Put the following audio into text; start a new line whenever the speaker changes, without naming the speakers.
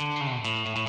Mm-hmm.